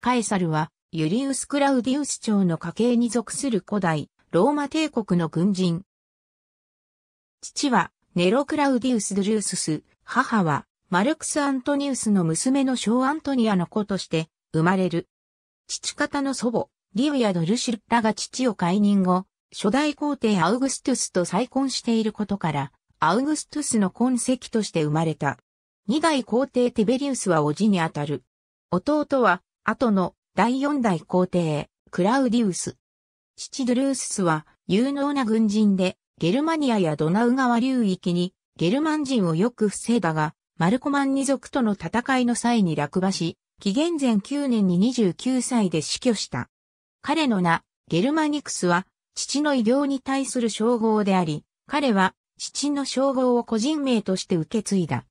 カエサルはユリウス・クラウディウス朝の家系に属する古代、ローマ帝国の軍人。父はネロ・クラウディウス・ドゥルースス、母はマルクス・アントニウスの娘の小アントニアの子として生まれる。父方の祖母、リウやドルシルラが父を解任後、初代皇帝アウグストゥスと再婚していることから、アウグストゥスの痕跡として生まれた。二代皇帝ティベリウスは叔父にあたる。弟は、後の第四代皇帝、クラウディウス。父ドゥルーススは有能な軍人で、ゲルマニアやドナウ川流域にゲルマン人をよく防いだが、マルコマンニ族との戦いの際に落馬し、紀元前9年に29歳で死去した。彼の名、ゲルマニクスは、父の偉業に対する称号であり、彼は父の称号を個人名として受け継いだ。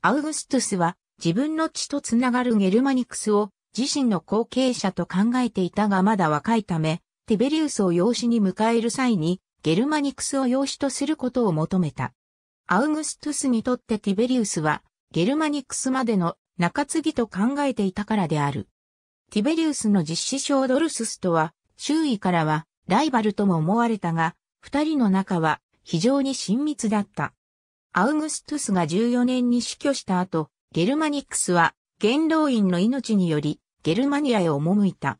アウグストゥスは自分の血とつながるゲルマニクスを自身の後継者と考えていたがまだ若いため、ティベリウスを養子に迎える際にゲルマニクスを養子とすることを求めた。アウグストゥスにとってティベリウスはゲルマニクスまでの中継ぎと考えていたからである。ティベリウスの実子小ドルススとは周囲からはライバルとも思われたが、二人の仲は非常に親密だった。アウグストゥスが14年に死去した後、ゲルマニクスは元老院の命によりゲルマニアへ赴いた。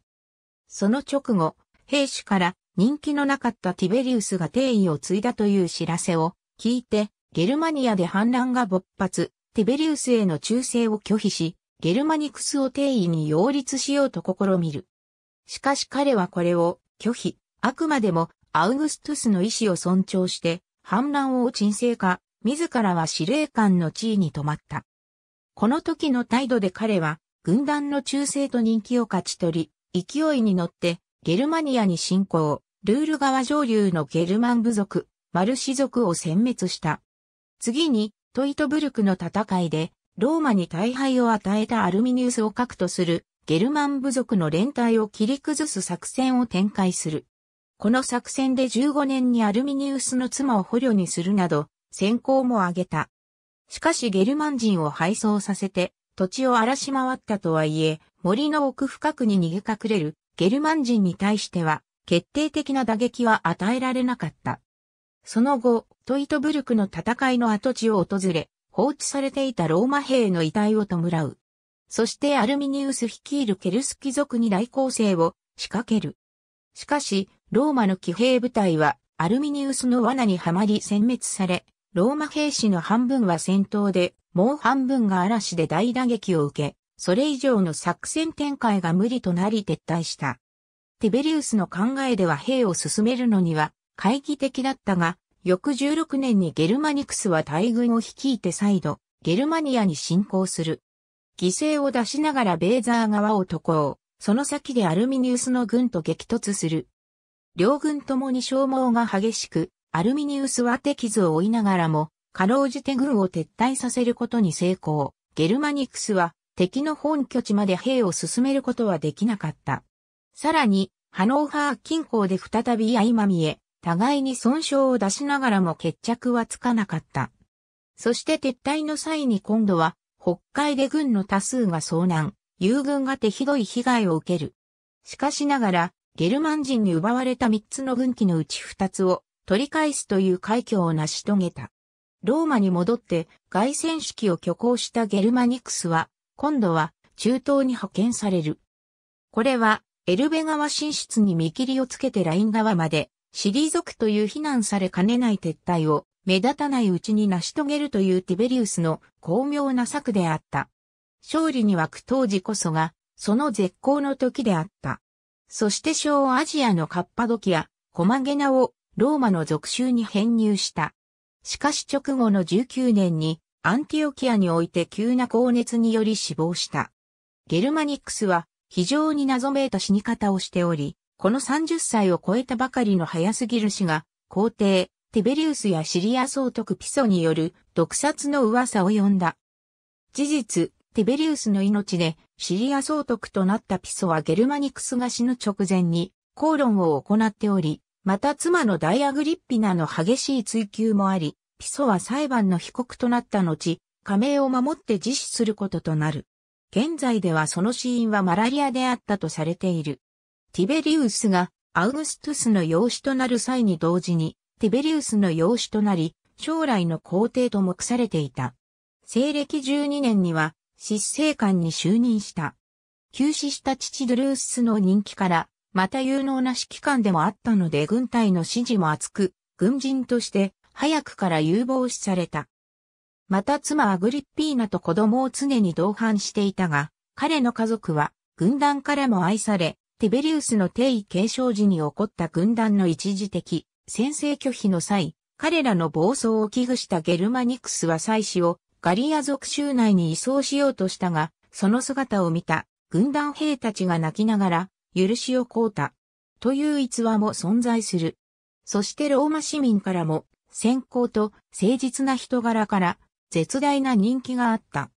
その直後、兵士から人気のなかったティベリウスが帝位を継いだという知らせを聞いて、ゲルマニアで反乱が勃発、ティベリウスへの忠誠を拒否し、ゲルマニクスを帝位に擁立しようと試みる。しかし彼はこれを拒否、あくまでもアウグストゥスの意志を尊重して、反乱を沈静化、自らは司令官の地位に止まった。この時の態度で彼は、軍団の忠誠と人気を勝ち取り、勢いに乗って、ゲルマニアに侵攻、ルール川上流のゲルマン部族、マルシ族を殲滅した。次に、トイトブルクの戦いで、ローマに大敗を与えたアルミニウスを核とする、ゲルマン部族の連帯を切り崩す作戦を展開する。この作戦で15年にアルミニウスの妻を捕虜にするなど、先行も挙げた。しかしゲルマン人を敗走させて土地を荒らし回ったとはいえ、森の奥深くに逃げ隠れるゲルマン人に対しては決定的な打撃は与えられなかった。その後、トイトブルクの戦いの跡地を訪れ、放置されていたローマ兵の遺体を弔う。そしてアルミニウス率いるケルスキ族に大攻勢を仕掛ける。しかし、ローマの騎兵部隊はアルミニウスの罠にはまり殲滅され、ローマ兵士の半分は戦闘で、もう半分が嵐で大打撃を受け、それ以上の作戦展開が無理となり撤退した。ティベリウスの考えでは兵を進めるのには懐疑的だったが、翌16年にゲルマニクスは大軍を率いて再度、ゲルマニアに侵攻する。犠牲を出しながらベーザー側を渡航、その先でアルミニウスの軍と激突する。両軍ともに消耗が激しく、アルミニウスは手傷を負いながらも、かろうじて軍を撤退させることに成功。ゲルマニクスは敵の本拠地まで兵を進めることはできなかった。さらに、ハノーハー近郊で再び相まみえ、互いに損傷を出しながらも決着はつかなかった。そして撤退の際に今度は、北海で軍の多数が遭難、友軍が手ひどい被害を受ける。しかしながら、ゲルマン人に奪われた三つの軍機のうち二つを取り返すという快挙を成し遂げた。ローマに戻って外戦式を挙行したゲルマニクスは、今度は中東に派遣される。これは、エルベ川進出に見切りをつけてライン川まで、退くという非難されかねない撤退を目立たないうちに成し遂げるというティベリウスの巧妙な策であった。勝利に湧く当時こそが、その絶好の時であった。そして小アジアのカッパドキア、コマゲナをローマの属州に編入した。しかし直後の19年にアンティオキアにおいて急な高熱により死亡した。ゲルマニックスは非常に謎めいた死に方をしており、この30歳を超えたばかりの早すぎる死が、皇帝、ティベリウスやシリア総督ピソによる毒殺の噂を呼んだ。事実、ティベリウスの命でシリア総督となったピソはゲルマニクスが死ぬ直前に口論を行っており、また妻のダイアグリッピナの激しい追及もあり、ピソは裁判の被告となった後、加盟を守って自死することとなる。現在ではその死因はマラリアであったとされている。ティベリウスがアウグストゥスの養子となる際に同時に、ティベリウスの養子となり、将来の皇帝と目されていた。西暦12年には、執政官に就任した。急死した父ドゥルースの人気から、また有能な指揮官でもあったので軍隊の支持も厚く、軍人として早くから有望視された。また妻アグリッピーナと子供を常に同伴していたが、彼の家族は軍団からも愛され、ティベリウスの帝位継承時に起こった軍団の一時的先制拒否の際、彼らの暴走を危惧したゲルマニクスは妻子をガリア族州内に移送しようとしたが、その姿を見た軍団兵たちが泣きながら許しを請うた。という逸話も存在する。そしてローマ市民からも、先行と誠実な人柄から絶大な人気があった。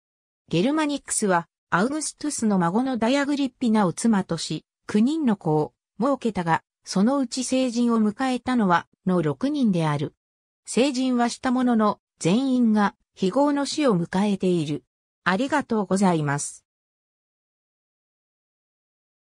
ゲルマニックスはアウグストゥスの孫のダイアグリッピナを妻とし、9人の子を設けたが、そのうち成人を迎えたのはの6人である。成人はしたものの全員が非業の死を迎えている。ありがとうございます。